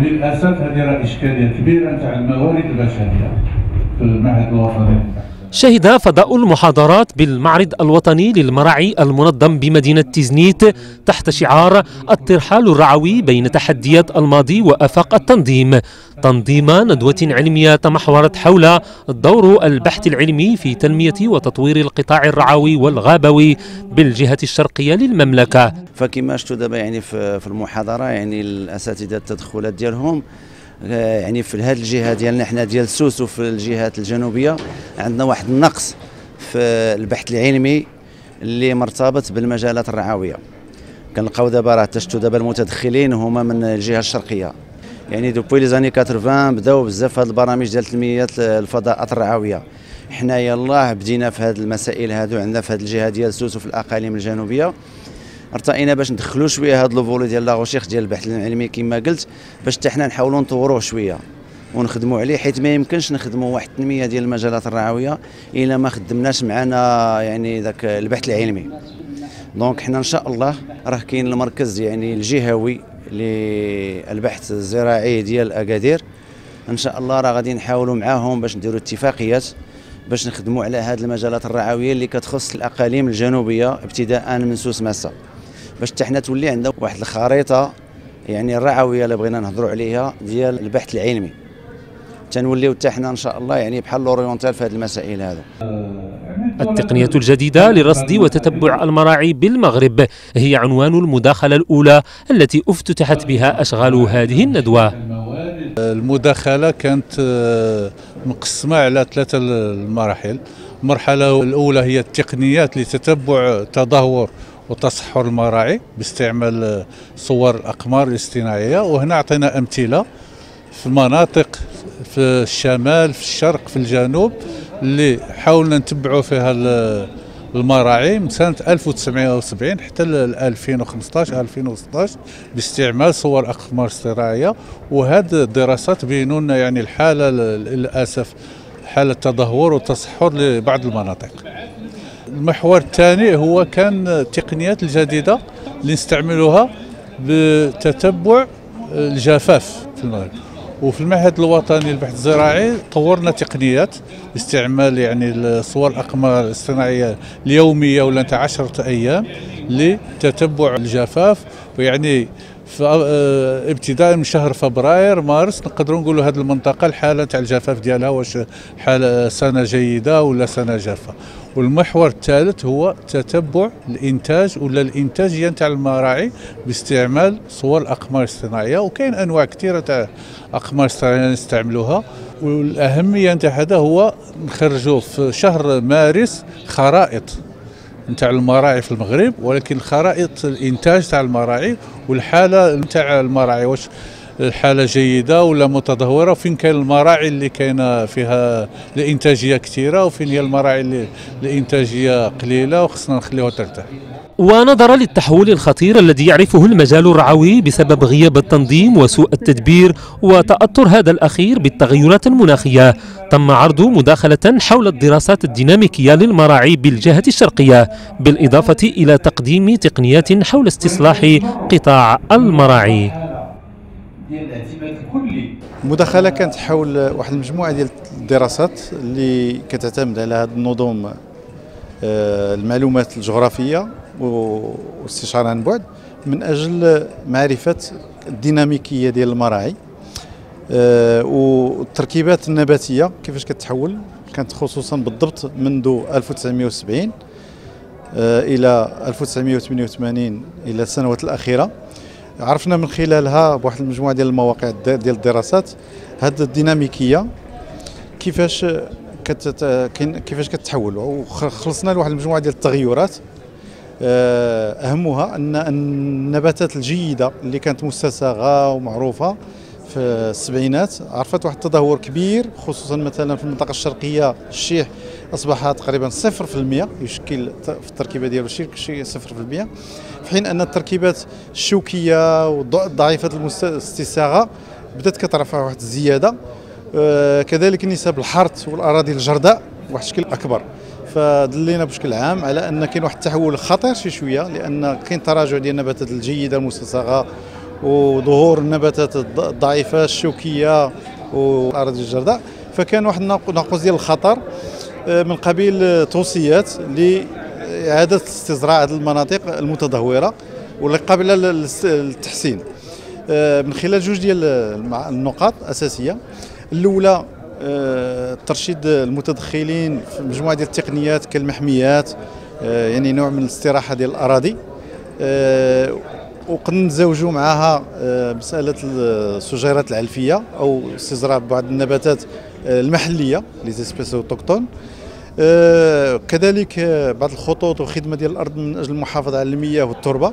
وللأسف هذه راه إشكالية كبيرة نتاع الموارد البشرية في المعهد الوطني. شهد فضاء المحاضرات بالمعرض الوطني للمراعي المنظم بمدينة تيزنيت تحت شعار الترحال الرعوي بين تحديات الماضي وآفاق التنظيم. تنظيم ندوة علمية تمحورت حول دور البحث العلمي في تنمية وتطوير القطاع الرعوي والغابوي بالجهة الشرقية للمملكة. فكما دابا يعني في المحاضرة يعني الأساتذة التدخلات ديالهم يعني في هذه الجهة ديالنا حنا ديال سوس وفي الجهات الجنوبية عندنا واحد النقص في البحث العلمي اللي مرتبط بالمجالات الرعويه كنلقاو دابا راه تشتو دابا المتدخلين هما من الجهة الشرقية. يعني دوبوي لي زاني 80 بداو بزاف هاد البرامج ديال تنمية الفضاءات الرعويه حنا يلاه بدينا في هاد المسائل هادو عندنا في هاد الجهة ديال سوس وفي الأقاليم الجنوبية. ارتئينا باش ندخلوا شوية هذا le volet ديال la recherche ديال البحث العلمي كما قلت باش حتى حنا نحاولوا نطوروه شوية ونخدموا عليه حيت ما يمكنش نخدموا واحد التنمية ديال المجالات الرعويه إلا ما خدمناش معنا يعني ذاك البحث العلمي. donc حنا إن شاء الله راه كاين المركز يعني الجهوي للبحث الزراعي ديال أكادير. إن شاء الله راه غادي نحاولوا معاهم باش نديروا اتفاقيات باش نخدموا على هذه المجالات الرعويه اللي كتخص الأقاليم الجنوبية ابتداء من سوس ماسا. باش حتى حنا تولي عندنا واحد الخريطة يعني الرعوية اللي بغينا نهضروا عليها ديال البحث العلمي. تنوليو حتى حنا إن شاء الله يعني بحال لوريونتال في هذه المسائل هذو. التقنية الجديدة لرصد وتتبع المراعي بالمغرب هي عنوان المداخلة الأولى التي افتتحت بها أشغال هذه الندوة. المداخلة كانت آه، مقسمة على ثلاثة المراحل. المرحلة الأولى هي التقنيات لتتبع تدهور وتصحر المراعي باستعمال صور الأقمار الاصطناعية وهنا أعطينا أمثلة في المناطق في الشمال في الشرق في الجنوب اللي حاولنا نتبعوا فيها المراعي من سنة 1970 حتى 2015 2016 باستعمال صور أقمار اصطناعية. وهذه الدراسات بينوا لنا يعني الحالة للأسف حالة تدهور وتصحر لبعض المناطق. المحور الثاني هو كان التقنيات الجديدة اللي نستعملوها بتتبع الجفاف في المغرب. وفي المعهد الوطني للبحث الزراعي طورنا تقنيات باستعمال يعني صور الأقمار الاصطناعيه اليومية ولا نتاع 10 أيام لتتبع الجفاف. ويعني آه، ابتداء من شهر فبراير مارس نقدروا نقولوا هذه المنطقة الحالة تاع الجفاف ديالها واش حالة سنة جيدة ولا سنة جافة. والمحور الثالث هو تتبع الإنتاج ولا الانتاجيه نتاع المراعي باستعمال صور الاقمار الاصطناعيه وكاين أنواع كثيرة تاع أقمار اصطناعية نستعملوها. والأهمية نتاع هذا هو نخرجوا في شهر مارس خرائط نتاع المراعي في المغرب ولكن خرائط الإنتاج تاع المراعي والحالة نتاع المراعي. واش الحاله جيدة ولا متدهورة؟ وفين كاين المراعي اللي كاينة فيها الانتاجيه كثيرة وفين هي المراعي اللي الانتاجيه قليلة وخصنا نخليها ترتاح؟ ونظرا للتحول الخطير الذي يعرفه المجال الرعوي بسبب غياب التنظيم وسوء التدبير وتأثر هذا الأخير بالتغيرات المناخية تم عرض مداخلة حول الدراسات الديناميكية للمراعي بالجهة الشرقية بالإضافة إلى تقديم تقنيات حول استصلاح قطاع المراعي. المداخلة كانت حول واحد المجموعة ديال الدراسات اللي كتعتمد على هذه النظم آه، المعلومات الجغرافية واستشعار عن بعد من أجل معرفة الديناميكية ديال المراعي آه، والتركيبات النباتية كيفاش كتحول كانت خصوصا بالضبط منذ 1970 آه، إلى 1988 إلى السنوات الأخيرة. عرفنا من خلالها بواحد المجموعة ديال المواقع ديال الدراسات هذه الديناميكية كيفاش كت كيفاش كتحول. وخلصنا لواحد المجموعة ديال التغيرات. آه، أهمها أن النباتات الجيدة اللي كانت مستساغة ومعروفة في السبعينات عرفت واحد التدهور كبير خصوصا مثلا في المنطقة الشرقية الشيح اصبح تقريبا 0% يشكل في التركيبة ديالو شي 0% في حين أن التركيبات الشوكية والضعيفه الاستساغه بدأت كترفع واحد الزيادة. آه، كذلك نسب الحرث والأراضي الجرداء واحد الشكل أكبر. فدلينا بشكل عام على أن كاين واحد التحول خطير شي شوية لأن كاين تراجع ديال النباتات الجيدة المستصاغه وظهور النباتات الضعيفة الشوكية والأراضي الجرداء. فكان واحد ناقص ديال الخطر. من قبيل توصيات لإعادة استزراع هذه المناطق المتدهورة واللي قابله للتحسين آه، من خلال جوج ديال النقاط أساسية. الأولى آه، ترشيد المتدخلين في مجموعة ديال التقنيات كالمحميات يعني نوع من الاستراحة ديال الأراضي. وقد نتزوجوا معها مسألة الشجيرات العلفية أو استزراع بعض النباتات المحلية لي زيسبيس اوتوكتون آه، كذلك آه، بعض الخطوط وخدمه ديال الأرض من أجل المحافظة على المياه والتربة.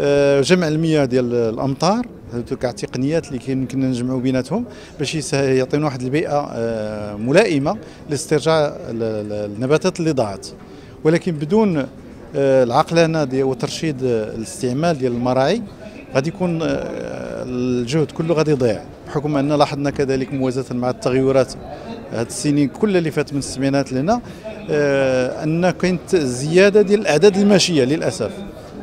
آه، جمع المياه ديال الأمطار هذو كاع تقنيات اللي يمكن نجمعوا بيناتهم باش يعطينا واحد البيئة ملائمة لاسترجاع النباتات اللي ضاعت. ولكن بدون العقلنه ديال وترشيد الاستعمال ديال المراعي غادي يكون الجهد كله غادي يضيع بحكم أن لاحظنا كذلك موازاة مع التغيرات هاد السنين كل اللي فات من السبعينات لنا آه أن كاينت زيادة ديال الأعداد الماشية للأسف.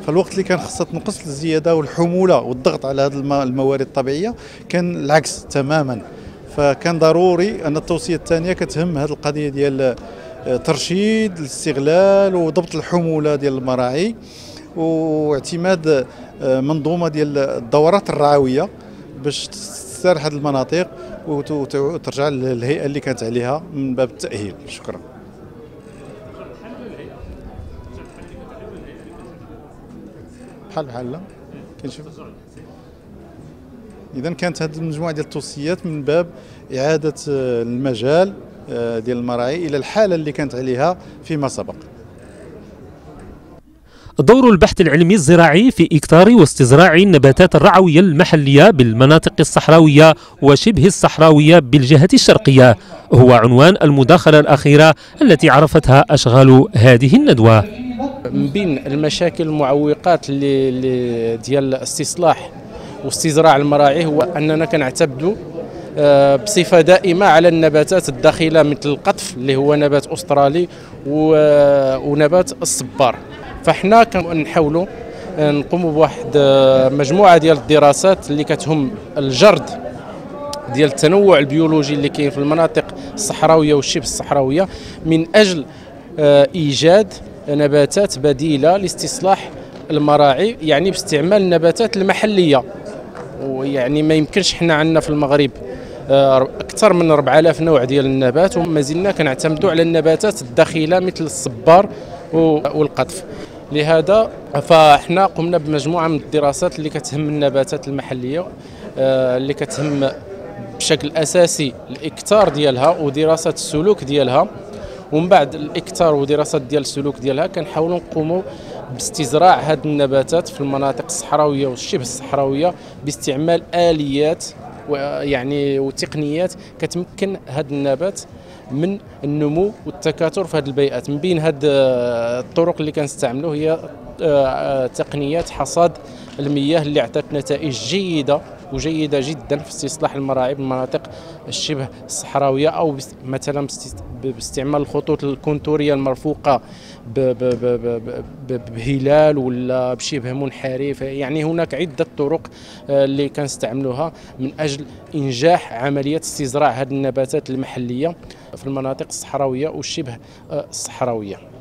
فالوقت اللي كان خصها تنقص الزيادة والحمولة والضغط على هذه الموارد الطبيعية كان العكس تماما. فكان ضروري أن التوصية الثانية كتهم هذه القضية ديال آه، ترشيد الاستغلال وضبط الحمولة ديال المراعي واعتماد آه، منظومة ديال الدورات الرعويه باش تسترح هذه المناطق وترجع للهيئة اللي كانت عليها من باب التأهيل. شكرا. بحال بحال كنشوف. اذا كانت هذه المجموعة ديال التوصيات من باب إعادة المجال آه، ديال المراعي إلى الحالة اللي كانت عليها فيما سبق. دور البحث العلمي الزراعي في إكثار واستزراع النباتات الرعوية المحلية بالمناطق الصحراوية وشبه الصحراوية بالجهة الشرقية. هو عنوان المداخلة الأخيرة التي عرفتها أشغال هذه الندوة. من بين المشاكل المعوقات ديال الاستصلاح واستزراع المراعي هو أننا كنعتمدوا آه، بصفة دائمة على النباتات الداخلة مثل القطف اللي هو نبات أسترالي ونبات الصبار. فاحنا كنحاولوا آه، نقوموا بواحد آه، مجموعة ديال الدراسات اللي كتهم الجرد ديال التنوع البيولوجي اللي كاين في المناطق الصحراوية والشبه الصحراوية من أجل آه، إيجاد نباتات بديلة لاستصلاح المراعي يعني باستعمال النباتات المحلية. ويعني ما يمكنش حنا عندنا في المغرب أكثر من 4000 نوع ديال النبات وما زلنا كنعتمدوا على النباتات الداخلة مثل الصبار والقطف. لهذا فاحنا قمنا بمجموعة من الدراسات اللي كتهم النباتات المحلية آه، اللي كتهم بشكل أساسي الإكتار ديالها ودراسة السلوك ديالها. ومن بعد الإكتار ودراسات ديال السلوك ديالها كنحاولوا نقوموا باستزراع هذه النباتات في المناطق الصحراوية والشبه الصحراوية باستعمال آليات يعني وتقنيات كتمكن هذا النبات من النمو والتكاثر في هذه البيئات. من بين هذه الطرق اللي كنستعملوا هي آه، تقنيات حصاد المياه اللي اعطت نتائج جيدة. وجيدة جدا في استصلاح المراعي بالمناطق الشبه الصحراوية أو مثلا باستعمال الخطوط الكونتورية المرفوقة بهلال ولا بشبه منحرف. يعني هناك عدة طرق آه، اللي كنستعملوها من أجل إنجاح عملية استزراع هذه النباتات المحلية في المناطق الصحراوية والشبه آه، الصحراوية.